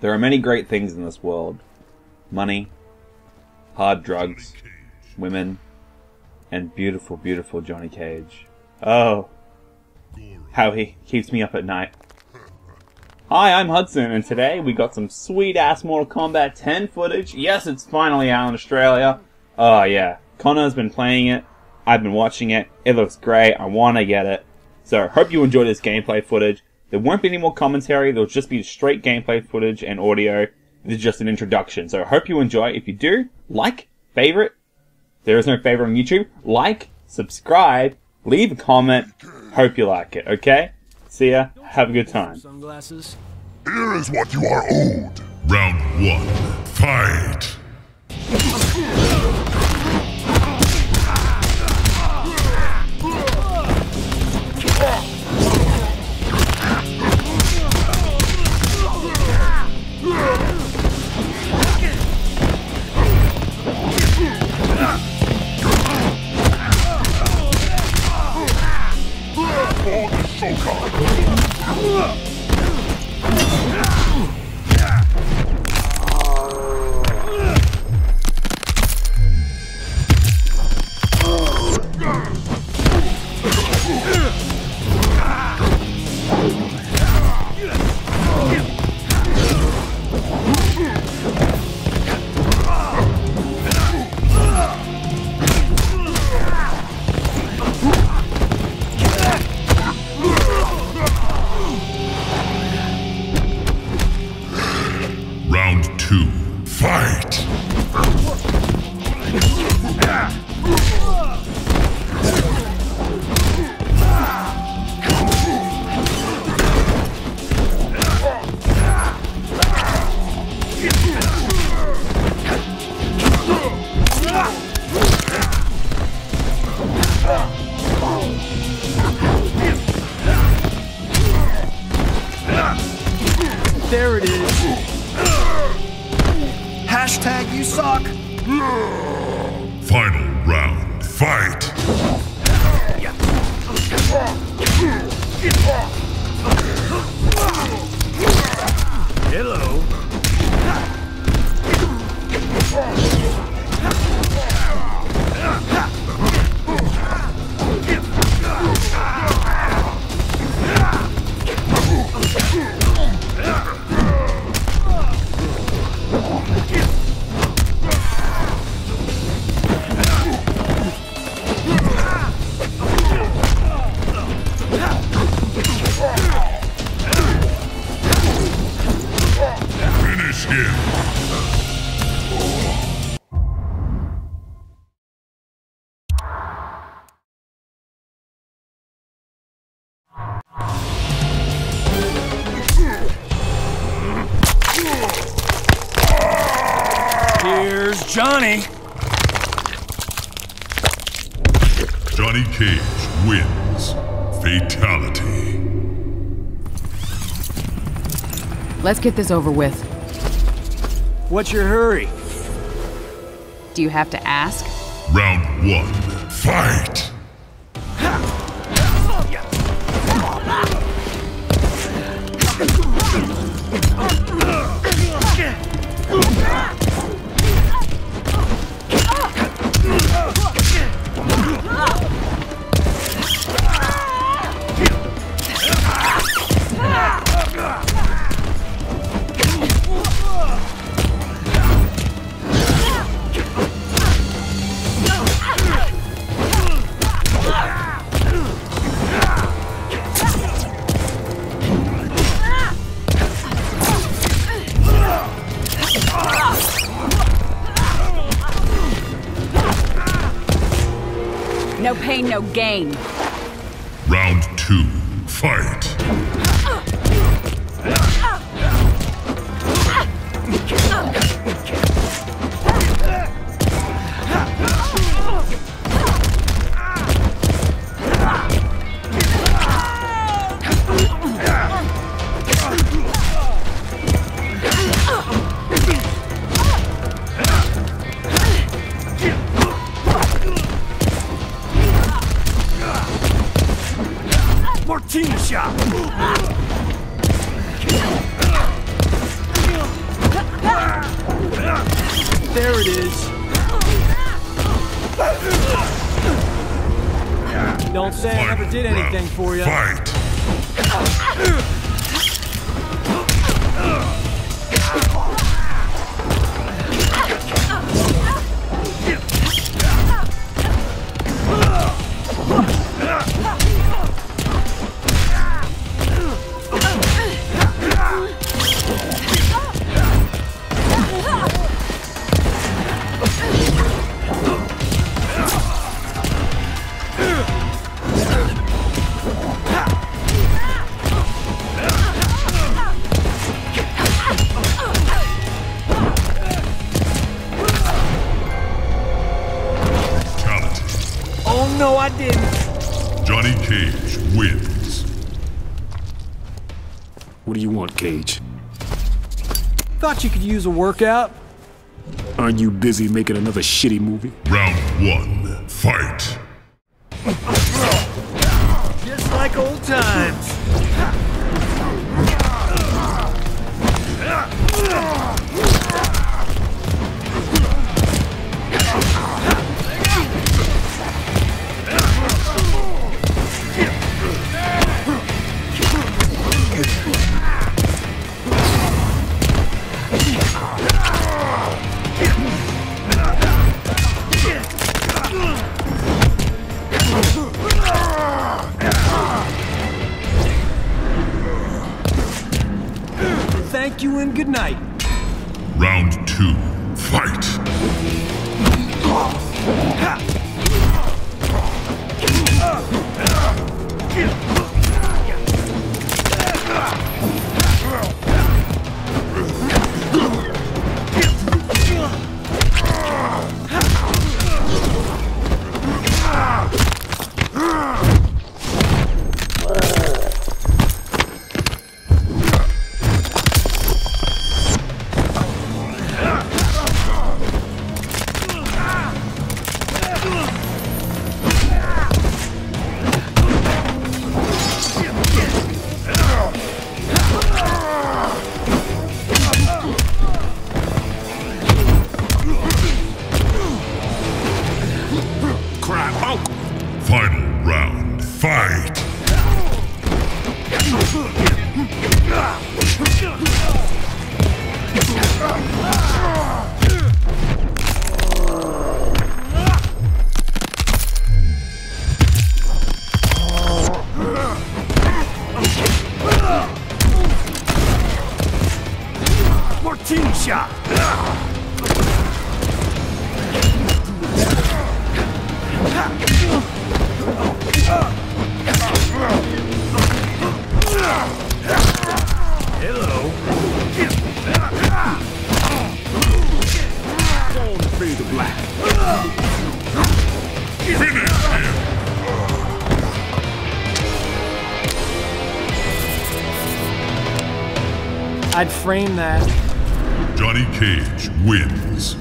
There are many great things in this world money, hard drugs, women, and beautiful, beautiful Johnny Cage. Oh, how he keeps me up at night. Hi, I'm Hudson, and today we got some sweet ass Mortal Kombat 10 footage. Yes, it's finally out in Australia. Oh yeah, Connor's been playing it. I've been watching it. It looks great. I want to get it. So, hope you enjoy this gameplay footage. There won't be any more commentary. There'll just be straight gameplay footage and audio. This is just an introduction. So, I hope you enjoy. If you do, like, favorite. There is no favorite on YouTube. Like, subscribe, leave a comment. Hope you like it. Okay. See ya. Have a good time. Sunglasses. Here is what you are owed. Round one, fight! There it is. Hashtag you suck. Final round, fight! Hello. Here's Johnny. Johnny Cage wins. Fatality. Let's get this over with. What's your hurry? Do you have to ask? Round one, fight! No pain, no gain. Round two, fight! Martina There it is. Don't say I never did anything for you. Fight! Wins. What do you want, Cage? Thought you could use a workout. Aren't you busy making another shitty movie? Round one. Fight! Just like old times. Thank you and good night. Round two. Fight! I'd frame that. Johnny Cage wins.